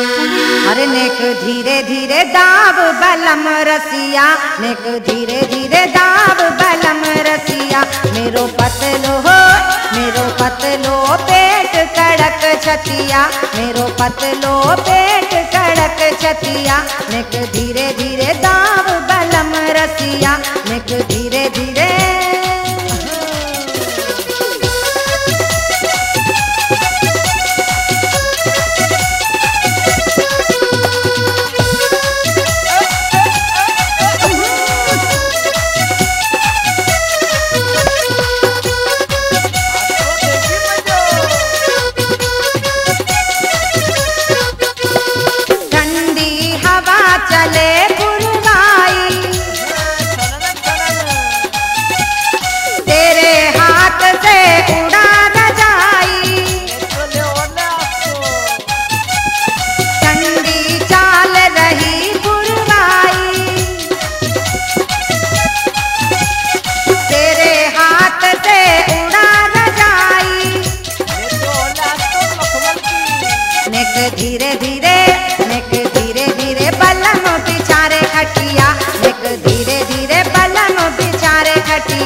अरे नेक धीरे धीरे दाब बलम रसिया। नेक धीरे धीरे दाब बलम रसिया। मेरो पतलो हो, मेरो पतलो पेट कड़क छतिया। मेरो पतलो पेट कड़क छतिया। नेक धीरे धीरे दाब बलम रसिया। नेक धीरे धीरे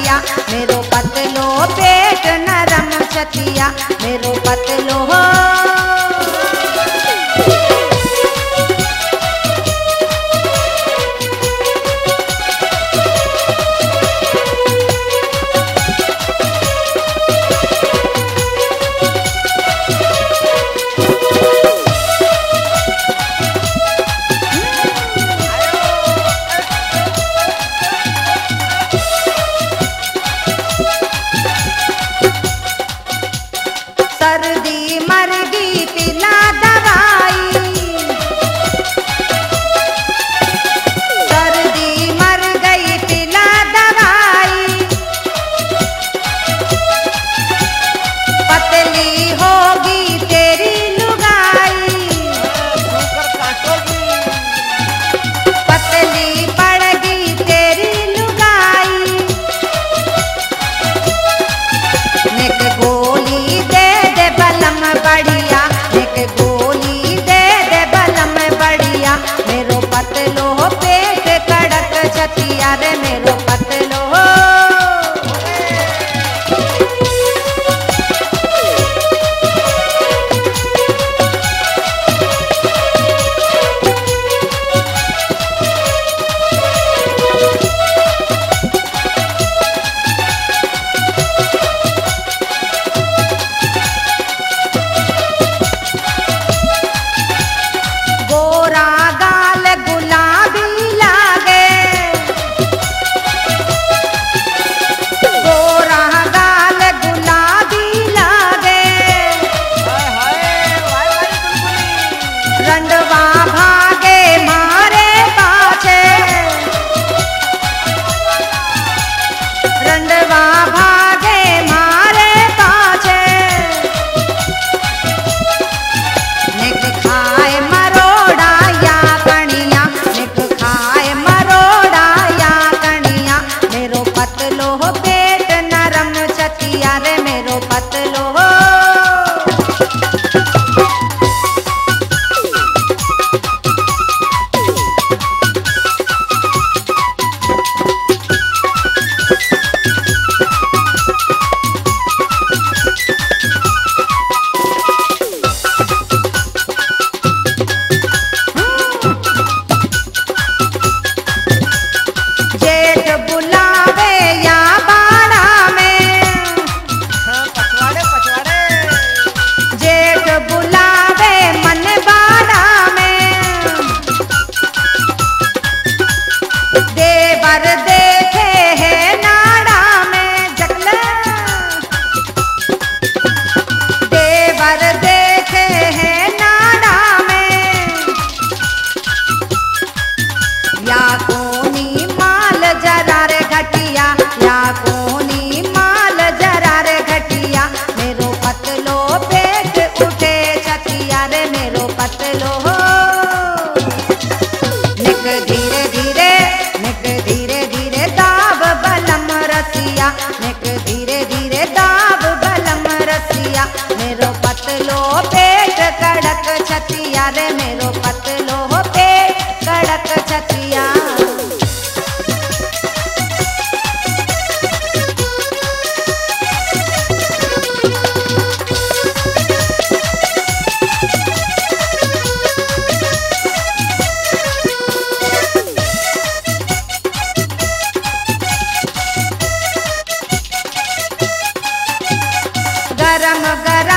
खटिया मेरो पतलो पेट नरम छतिया मेरो पतलो हो प्यार मेरो प्यार गरम गरम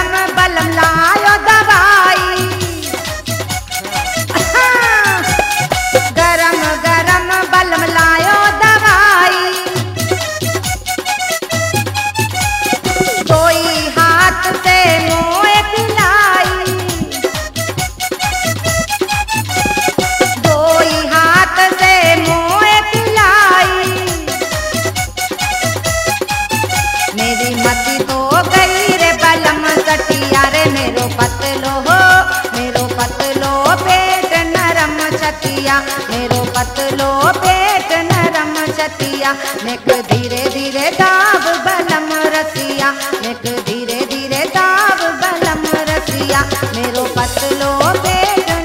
सतिया मेरो पतलो पेट नरम सतिया नेक धीरे धीरे दाब बलम रसिया, नेक धीरे धीरे दाब बलम रसिया, मेरो पतलो पेट